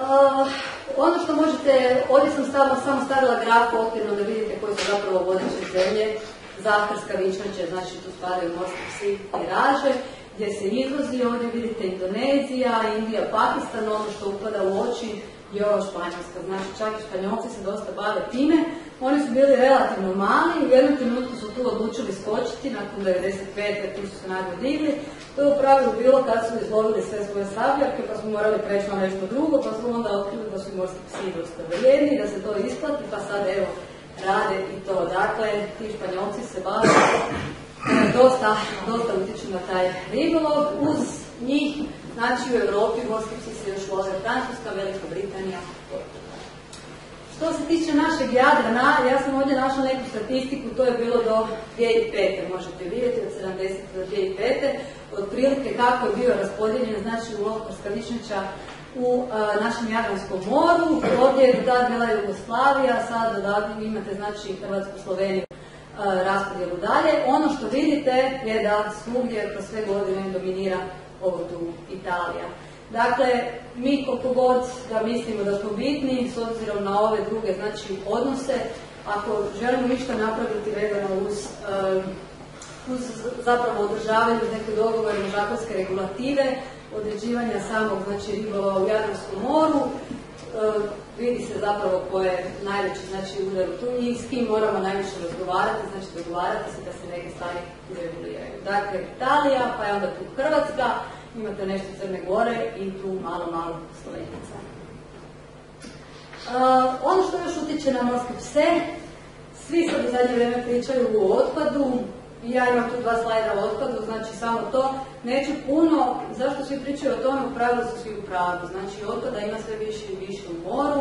Uh, ono što možete, ovdje sam stavila, samo stavila graf okvirno da vidite koji su zapravo vodeće zemlje, Zahrska, Vičnače, znači tu spadaju morski psi i raže, gdje se izvozi, ovdje vidite Indonezija, Indija, Pakistan, ono što upada u oči je ovo Španjolska, znači čak i Španjolci se dosta bave time, oni su bili relativno mali i u jednom trenutku su tu odlučili skočiti nakon 95. tu su se naglo digli. To je u pravilu bilo kad su izlovili sve svoje sabljarke pa smo morali preći na nešto drugo pa smo onda otkrili da su morski psi dosta vrijedni, da se to isplati pa sad evo rade i to. Dakle, ti španjolci se bave dosta, dosta utječu na taj ribolov. Uz njih, znači u Europi morski psi se još love Francuska, Velika Britanija, što se tiče našeg Jadrana, ja sam ovdje našla neku statistiku, to je bilo do 2005. možete vidjeti, od 70. do 2005. Otprilike kako je bio raspodijeljen, znači u Skladišnića u našem Jadranskom moru. Ovdje je tad bila Jugoslavija, sad odavde imate znači Hrvatsku, Sloveniju, raspodjelu dalje. Ono što vidite je da svugdje kroz sve godine dominira ovo tu Italija. Dakle, mi koliko god da mislimo da smo bitni, s obzirom na ove druge znači, odnose, ako želimo ništa napraviti vezano uz, uz zapravo održavanje neke dogovore zakonske regulative, određivanja samog znači, ribolova u Jadranskom moru, vidi se zapravo ko je najveći znači, udar u tu i s kim moramo najviše razgovarati, znači dogovarati se da se neke stvari izreguliraju. Dakle, Italija, pa je onda tu Hrvatska, imate nešto Crne Gore i tu malo, malo Slovenica. ono što još utječe na morske pse, svi se u zadnje vrijeme pričaju o otpadu, ja imam tu dva slajda o otpadu, znači samo to. Neću puno, zašto svi pričaju o tome, u pravilu su svi u pravu. Znači otpada ima sve više i više u moru,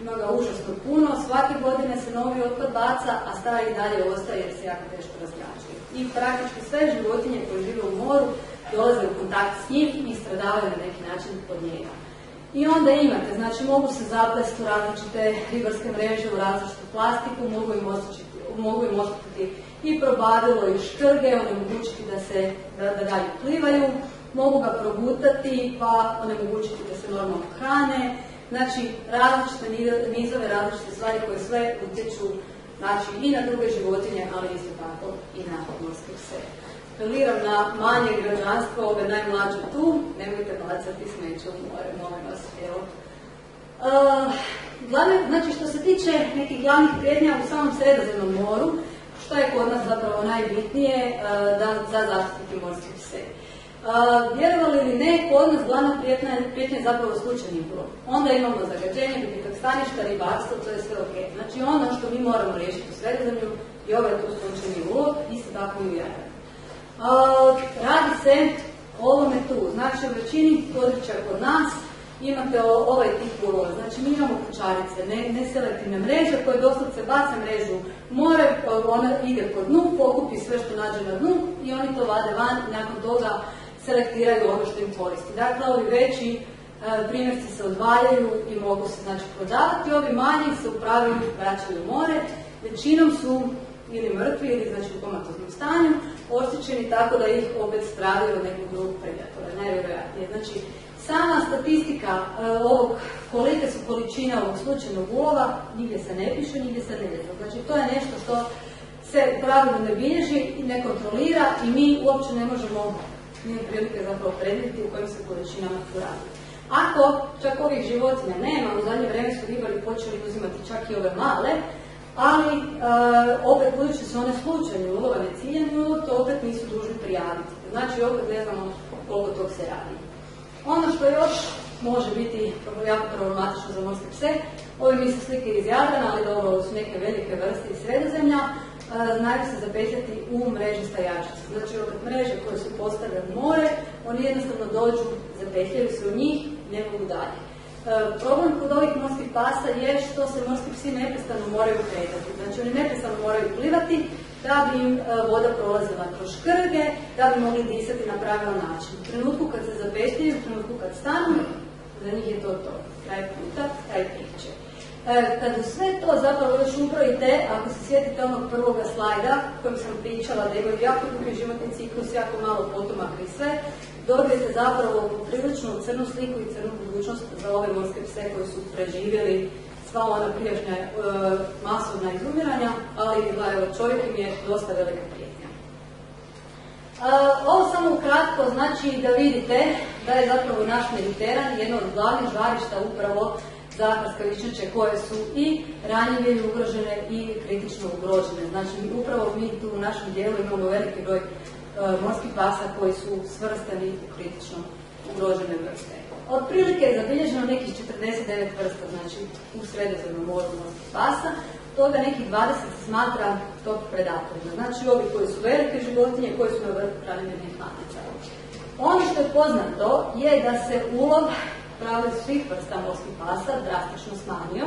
ima ga užasno puno, svake godine se novi otpad baca, a stari i dalje ostaje jer se jako teško razgrađuje. I praktički sve životinje koje žive u moru dolaze u kontakt s njim i stradavaju na neki način od njega. I onda imate, znači mogu se zaplesti u različite ribarske mreže, u različitu plastiku, mogu im ostati, mogu im ostati i probadilo i škrge, onemogućiti da se da, da dalje plivaju, mogu ga progutati pa onemogućiti da se normalno hrane, znači različite nizove, različite stvari koje sve utječu znači, i na druge životinje, ali isto tako i na morske pse. Apeliram na manje građanstvo, ove najmlađe tu, nemojte bacati smeće u more, molim vas. Evo. Uh, glavne, znači što se tiče nekih glavnih prijednja u samom sredozemnom moru, što je kod nas zapravo najbitnije e, da, za zaštititi morske pse. E, vjerovali ili ne, kod nas glavna prijetnja, je zapravo slučajni ulov. Onda imamo zagađenje, gubitak staništa, ribarstvo, to je sve ok. Znači ono što mi moramo riješiti u sredozemlju i ovaj tu slučajni ulov, isto tako i u. Radi se o ovome tu. Znači u većini područja kod nas imate ovaj tip ulova. Znači mi imamo kućarice, ne, neselektivne mreže koje doslovce bace mrežu more, ona ide po dnu, pokupi sve što nađe na dnu i oni to vade van i nakon toga selektiraju ono što im koristi. Dakle, ovi veći e, primjerci se odvaljaju i mogu se znači prodavati, ovi manji se u pravilu vraćaju u more, većinom su ili mrtvi ili znači u komatoznom stanju, oštećeni tako da ih opet stradaju od nekog drugog predatora, najvjerojatnije. Znači, Sama statistika e, ovog kolike su količine ovog slučajnog ulova nigdje se ne piše, nigdje se ne vidi. Znači to je nešto što se pravilno ne bilježi ne kontrolira i mi uopće ne možemo nije prilike zapravo predvidjeti u kojim se količinama tu radi. Ako čak ovih životinja nema, u zadnje vrijeme su ribari počeli uzimati čak i ove male, ali e, opet budući su one slučajne ulova, ne ciljani ulov, to opet nisu dužni prijaviti. Znači opet ne znamo koliko tog se radi. Ono što još može biti jako problematično za morske pse, ovi nisu slike iz Jadrana, ali dobro, su neke velike vrste iz sredozemlja, e, znaju se zapetljati u mreže stajačice. Znači, opet mreže koje su postavljene more, oni jednostavno dođu, zapetljaju se u njih ne mogu dalje. E, problem kod ovih morskih pasa je što se morski psi neprestano moraju kretati. Znači, oni neprestano moraju plivati, da bi im e, voda prolazila kroz škrge, da bi mogli disati na pravilan način. U trenutku kad se zapetljaju, u trenutku kad stanu, za njih je to to. Kraj puta, kraj priče. E, kad sve to zapravo još ubrojite, ako se sjetite onog prvoga slajda kojem sam pričala da imaju jako dugi životni ciklus, jako malo potomaka i sve, dobijete zapravo prilično crnu sliku i crnu budućnost za ove morske pse koji su preživjeli sva ona prijašnja e, masovna izumiranja, ali evo, čovjek im je dosta velika prijetnja. E, ovo samo ukratko znači da vidite da je zapravo naš Mediteran jedno od glavnih žarišta upravo za prskavičniče koje su i ranjive i ugrožene i kritično ugrožene. Znači upravo mi tu u našem dijelu imamo veliki broj morskih pasa koji su svrstani u kritično ugrožene vrste. Otprilike je zabilježeno nekih 49 vrsta, znači u sredozemnom moru morskih pasa, toga nekih 20 se smatra top predatorima. Znači ovi koji su velike životinje, koji su na vrhu hranjenih lanica. Ono što je poznato je da se ulov pravi svih vrsta morskih pasa drastično smanjio.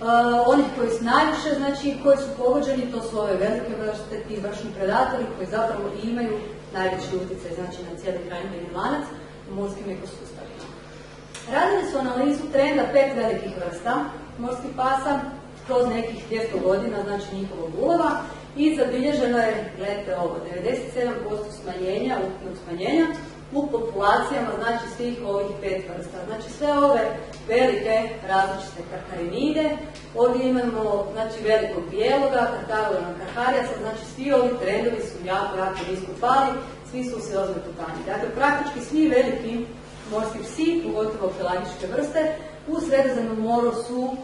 Uh, onih koji su najviše, znači koji su pogođeni, to su ove velike vrste, ti vršni predatori koji zapravo imaju najveći utjecaj znači, na cijeli hranjeni lanac u morskim ekosustavima. Radili su analizu trenda pet velikih vrsta morskih pasa kroz nekih 200 godina, znači njihovog ulova i zabilježeno je, gledajte ovo, 97% smanjenja, ukupnog smanjenja u populacijama, znači svih ovih pet vrsta. Znači sve ove velike različite karkarinide, ovdje imamo znači velikog bijeloga, karkarolina karkarijasa, znači svi ovi trendovi su jako, jako nisko pali, svi su se ozme Dakle, praktički svi veliki morski psi, pogotovo pelagičke vrste, u Sredozemnom moru su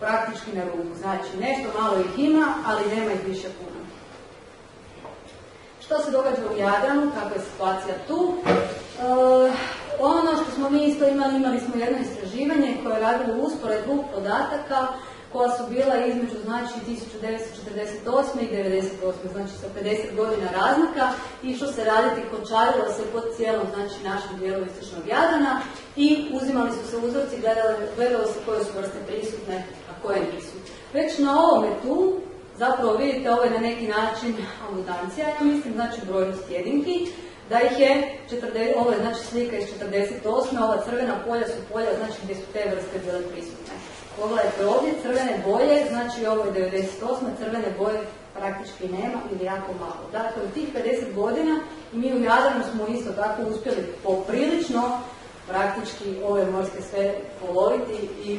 praktički na rubu. Znači, nešto malo ih ima, ali nema ih više puno. Što se događa u Jadranu, kakva je situacija tu? E, ono što smo mi isto imali, imali smo jedno istraživanje koje je radilo usporedbu podataka koja su bila između znači 1948. i 1998. znači sa 50 godina razlika išlo se raditi, kočarilo se po cijelom znači našem dijelu istočnog Jadrana i uzimali su se uzorci, gledalo, se koje su vrste prisutne, a koje nisu. Već na ovome tu zapravo vidite ovo je na neki način aludancija, ja mislim, znači brojnost jedinki, da ih je, 40, ovo je znači slika iz 48. ova crvena polja su polja, znači gdje su te vrste bile prisutne. Pogledajte ovdje, crvene boje, znači ovo je 98. crvene boje praktički nema ili jako malo. Dakle, u tih 50 godina i mi u Jadranu smo isto tako uspjeli poprilično praktički ove morske sve poloviti i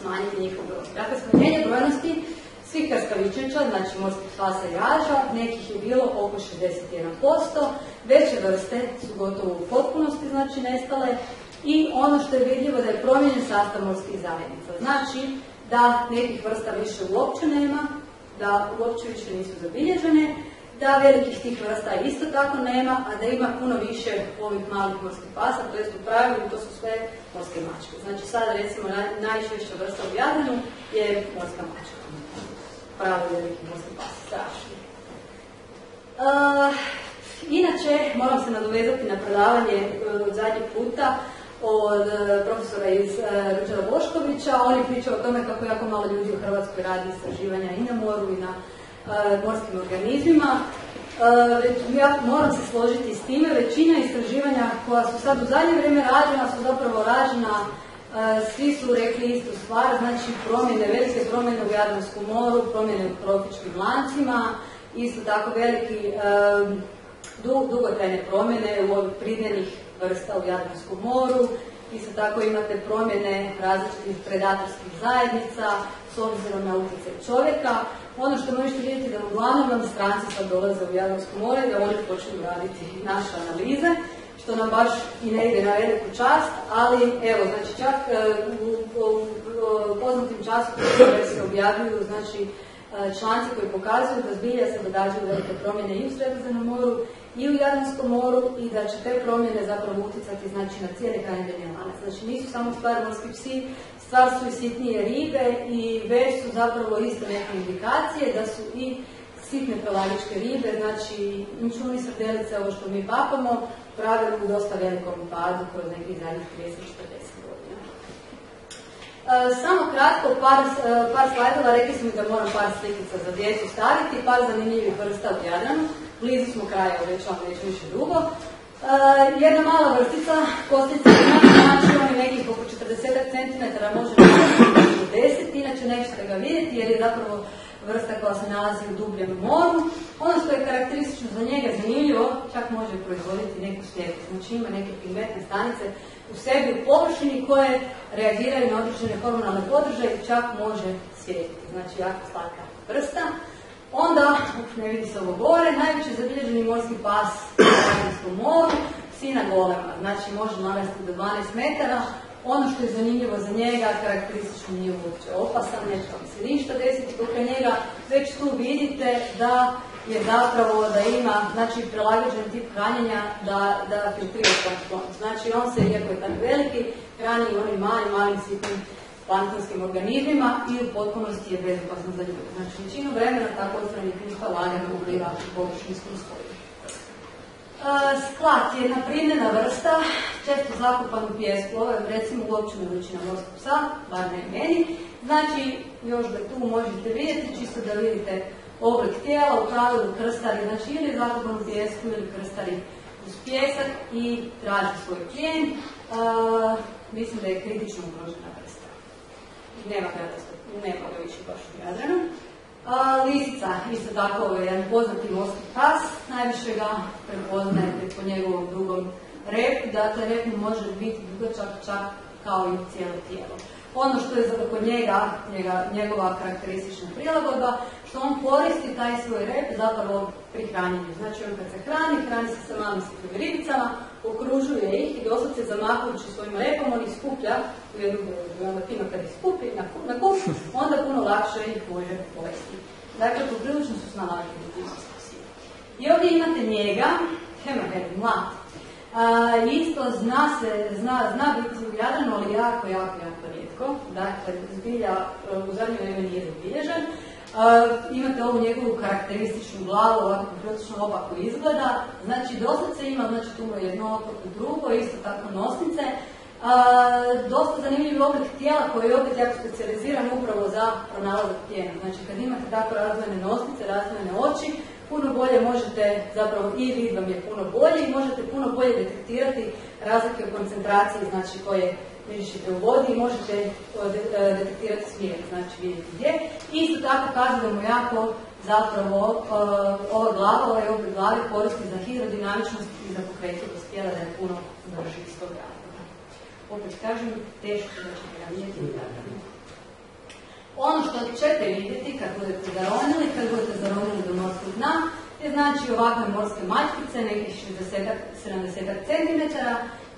smanjiti njihov broj. Dakle, smanjenje brojnosti svih krskavičeća, znači morskih fasa i raža, nekih je bilo oko 61%, veće vrste su gotovo u potpunosti znači nestale i ono što je vidljivo da je promijenjen sastav morskih zajednica. Znači da nekih vrsta više uopće nema, da uopće više nisu zabilježene, da velikih tih vrsta isto tako nema, a da ima puno više ovih malih morskih pasa, to jest u pravilu to su sve morske mačke. Znači sada recimo najčešća vrsta u Jadranu je morska mačka. Pravi veliki morski pas. Uh, inače, moram se nadovezati na predavanje uh, od zadnjeg puta od uh, profesora iz Ruđera Boškovića. On je pričao o tome kako jako malo ljudi u Hrvatskoj radi istraživanja i na moru i na morskim organizmima. Ja moram se složiti s time, većina istraživanja koja su sad u zadnje vrijeme rađena su zapravo rađena svi su rekli istu stvar, znači promjene, velike promjene u Jadranskom moru, promjene u tropičkim lancima, isto tako veliki dugotrajne promjene u ovih pridnenih vrsta u Jadranskom moru, isto tako imate promjene različitih predatorskih zajednica s obzirom na utjecaj čovjeka. Ono što možete vidjeti da uglavnom nam stranci sad dolaze u Jadransko more, da oni počnu raditi naše analize što nam baš i ne ide na veliku čast, ali evo, znači čak e, u poznatim časopisima se objavljuju, znači e, članci koji pokazuju da zbilja se događaju velike promjene i u Sredozemnom moru i u Jadranskom moru i da će te promjene zapravo utjecati znači, na cijeli hranidbeni lanac. Znači nisu samo stvar morski psi, stvar su i sitnije ribe i već su zapravo isto neke indikacije da su i sitne pelagičke ribe, znači inčuni srdelice, ovo što mi papamo, pravilu u dosta velikom padu kroz nekih zadnjih 30-40 godina. E, samo kratko, par, e, par slajdova, rekli smo da moram par slikica za djecu staviti, par zanimljivih vrsta u Jadranu. Blizu smo kraja, već vam već više dugo. E, jedna mala vrstica, kostica, znači oni nekih oko 40 cm, može biti 10, inače nećete ga vidjeti jer je zapravo vrsta koja se nalazi u dubljem moru. Ono što je karakteristično za njega zanimljivo, čak može proizvoditi neku svjetlost. Znači ima neke pigmentne stanice u sebi u površini koje reagiraju na određene hormonalne podržaje i čak može svijetiti. Znači jako slatka vrsta. Onda, ne vidi se ovo gore, najveći zabilježeni morski pas u moru, sina golema, znači može navesti do 12 metara, ono što je zanimljivo za njega, karakteristično nije uopće opasan, neće vam se ništa desiti kod njega, već tu vidite da je zapravo da ima, znači prilagođen tip hranjenja da, da filtrira plankton. Znači on se, iako je tako veliki, hrani onim malim, malim sitnim planktonskim organizmima i u potpunosti je bezopasan za ljude. Znači većinu vremena tako odstrani krišta lagano upliva u površinskom spoju. Sklat je jedna primjena vrsta, često zakupan u pjesku, ovo je recimo uopćena veličina morskog psa, bar ne meni. Znači, još da tu možete vidjeti, čisto da vidite oblik tijela, u pravilu krstari, znači ili zakupan u pjesku ili krstari uz pjesak i traži svoj plijen. mislim da je kritično ugrožena vrsta. Nema ga, nema ga više baš u Jadranu. Lisica, isto tako je jedan poznati morski pas, najviše ga prepoznajete po njegovom dugom repu, dakle rep može biti dugačak čak kao i cijelo tijelo. Ono što je kod njega, njega, njegova karakteristična prilagodba, što on koristi taj svoj rep zapravo pri hranjenju. Znači on kad se hrani, hrani se sa malim ribicama, okružuje ih i doslovce zamahujući svojim repom, on ih skuplja u jednu i onda fino kad ih skupi na, na kup, onda puno lakše ih može povesti. Dakle, poprilično su snalažili u I ovdje imate njega, Hammerhead, mlad. isto zna se, zna, zna biti u Jadranu, ali jako, jako, jako rijetko. Dakle, zbilja u zadnje vrijeme nije zabilježen imate ovu njegovu karakterističnu glavu, ovako prilično opako izgleda. Znači, se ima, znači tu jedno oko, drugo, isto tako nosnice. dosta zanimljiv oblik tijela koji je opet jako specializiran upravo za pronalazak tijena. Znači, kad imate tako razvojene nosnice, razvojene oči, puno bolje možete, zapravo i vid vam je puno bolji i možete puno bolje detektirati razlike u koncentraciji, znači koje mirišite u vodi i možete e, detektirati smjer, znači vidjeti gdje. Isto tako mu jako zapravo e, ova glava, ovaj oblik glave koristi za hidrodinamičnost i za pokretljivost tijela da je puno brži iz tog razloga. Opet kažem, teško da ćete ga vidjeti Ono što ćete vidjeti kad budete zaronili, kad budete zaronili do morskog dna, je znači ovakve morske mačkice, nekih 60-70 cm,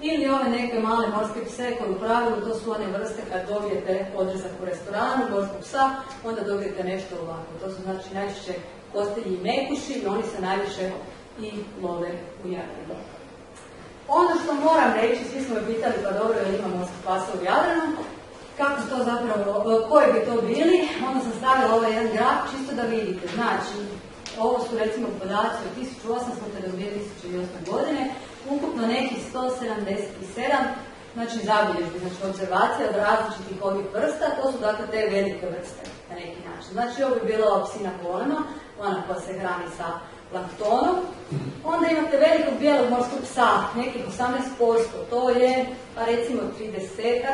ili ove neke male morske pse koje u pravilu to su one vrste kad dobijete odrezak u restoranu, gorskog psa, onda dobijete nešto ovako. To su znači najčešće kostelji i mekuši i oni se najviše i love u Jadranu. Ono što moram reći, svi smo me pitali pa dobro je ima morskih pasa u Jadranu, kako to zapravo, koji bi to bili, onda sam stavila ovaj jedan graf čisto da vidite. Znači, ovo su recimo podaci od 1800. do 2008. godine, ukupno nekih 177 znači zabilježbi, znači observacije od različitih ovih vrsta, to su dakle te velike vrste na neki način. Znači ovo bi bila psina polema, ona koja se hrani sa planktonom. Onda imate velikog bijelog morskog psa, nekih 18%, to je pa recimo 30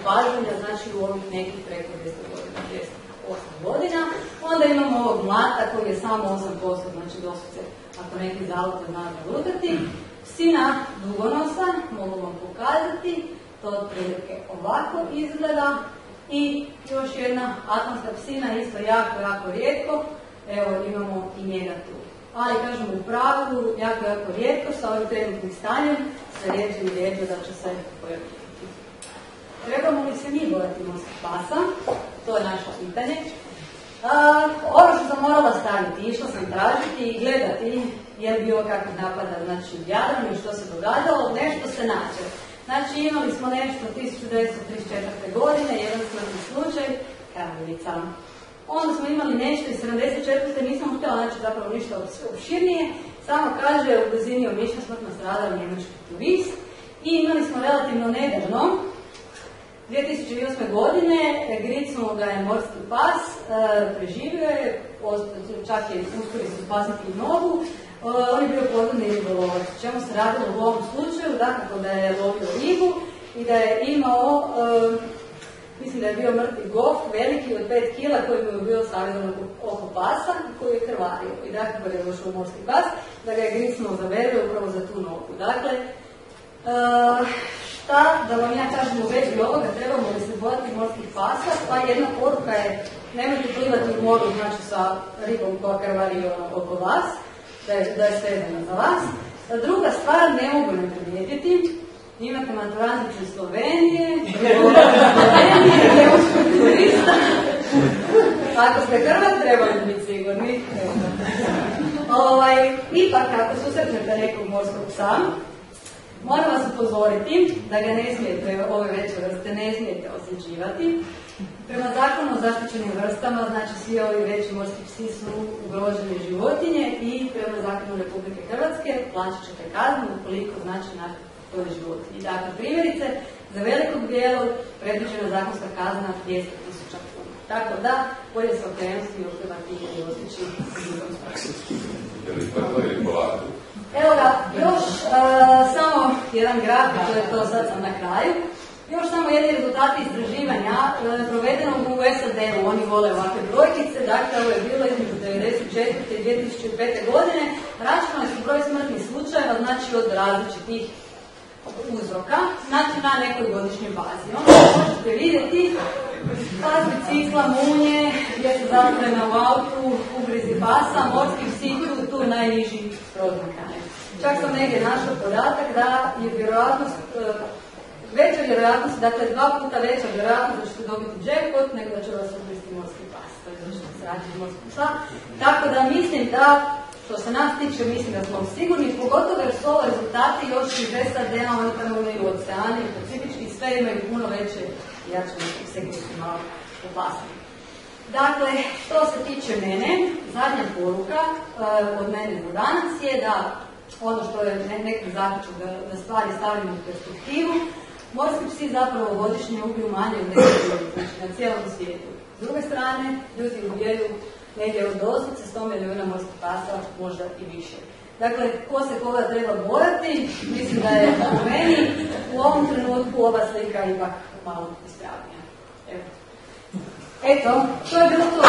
opažanja, znači u ovih nekih preko 200 godina, 208 godina. Onda imamo ovog mlata koji je samo 8%, znači doslovce ako neki zalute zna lutati. Psina dugonosa, mogu vam pokazati, to otprilike ovako izgleda. I još jedna atomska psina, isto jako, jako rijetko. Evo, imamo i njega tu. Ali, kažemo, u pravilu, jako, jako rijetko, sa ovim trenutnim stanjem, se rijeđe i da će se pojaviti. Trebamo li se mi bojati morskih pasa? To je naše pitanje. Ono što sam morala staviti, išla sam tražiti i gledati je li bilo kakvih napada znači, u Jadranu i što se događalo, nešto se nađe. Znači imali smo nešto 1934. godine, jedan smrtni slučaj, Karlovica. Onda smo imali nešto iz 74. nisam htjela naći zapravo ništa opširnije, samo kaže u blizini omišlja smrtno stradao njemački turist i imali smo relativno nedavno 2008. godine gricnuo ga je morski pas, e, preživio je, čak je uspjeli su spasiti i nogu, on je bio pogodni ribolovac. Čemu se radilo u ovom slučaju? Dakle, da je lovio ribu i da je imao, mislim da je bio mrtvi gof, veliki od 5 kila koji mu je bio stavljen oko pasa koji je krvario. I dakle, kada je došao morski pas, da ga je grisnuo za upravo za tu nogu. Dakle, šta da vam ja kažem u vezi ovoga, trebamo li se bojati morskih pasa, pa jedna poruka je nemojte plivati u moru znači sa ribom koja krvari oko vas, da je, da je sve za vas. Druga stvar, ne mogu ne primijetiti, imate maturanticu iz Slovenije, Slovenije, <laughs> turista. Ako ste Hrvat, trebali biti sigurni. ovaj, ipak, ako susretnete nekog morskog psa, moram vas upozoriti da ga ne smijete, ove veće vrste, ne smijete osjećivati, Prema zakonu o zaštićenim vrstama, znači svi ovi veći morski psi su ugrožene životinje i prema zakonu Republike Hrvatske plaćat ćete kaznu ukoliko znači na toj životinji. Dakle, primjerice, za velikog bijelog predviđena zakonska kazna 200.000 kuna. Tako da, bolje se okrenuti i okrivati i otići Evo ga, još uh, samo jedan graf, to je to sad sam na kraju. Još samo jedni rezultati istraživanja e, provedenog u SAD-u, oni vole ovakve brojkice, dakle ovo je bilo između 1994. i 2005. godine, računali su broj smrtnih slučajeva, znači od različitih uzroka, znači na nekoj godišnjoj bazi. Ono što možete vidjeti pas bicikla, munje, gdje se zaprema u autu, ugrizi pasa, morski psi tu najniži rodnika. Čak sam negdje našao podatak da je vjerojatnost, e, veća vjerojatnost, dakle dva puta veća vjerojatnost da ćete dobiti jackpot nego da će vas ugristi morski pas. To je zašto se radi morski psa. Tako da mislim da što se nas tiče, mislim da smo sigurni, pogotovo jer su ovo rezultati još iz SAD-a, oni tamo imaju oceani i pacifički, sve imaju puno veće ja ću segnuti malo opasnije. Dakle, što se tiče mene, zadnja poruka uh, od mene do danas je da ono što je neki zaključak da, da stvari stavimo u perspektivu, morski psi zapravo godišnje ubiju manje od ljudi, znači na cijelom svijetu. S druge strane, ljudi ubijaju negdje od doslovce 100 milijuna morskih pasa, možda i više. Dakle, ko se koga treba bojati, mislim da je u meni u ovom trenutku ova slika ipak malo ispravnija. Evo. Eto, to je bilo to.